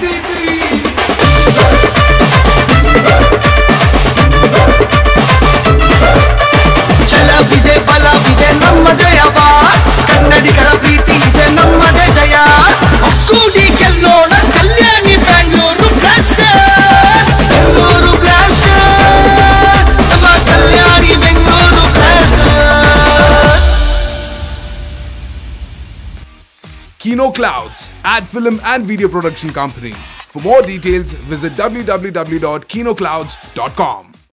Beep. Kino Clouds, ad film and video production company. For more details, visit www.kinoclouds.com.